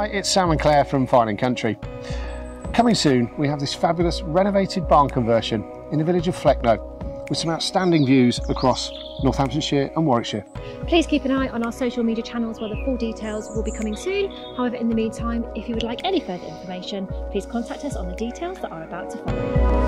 Hi, it's Sam and Claire from Fine & Country. Coming soon, we have this fabulous renovated barn conversion in the village of Flecknoe with some outstanding views across Northamptonshire and Warwickshire. Please keep an eye on our social media channels where the full details will be coming soon. However, in the meantime, if you would like any further information, please contact us on the details that are about to follow.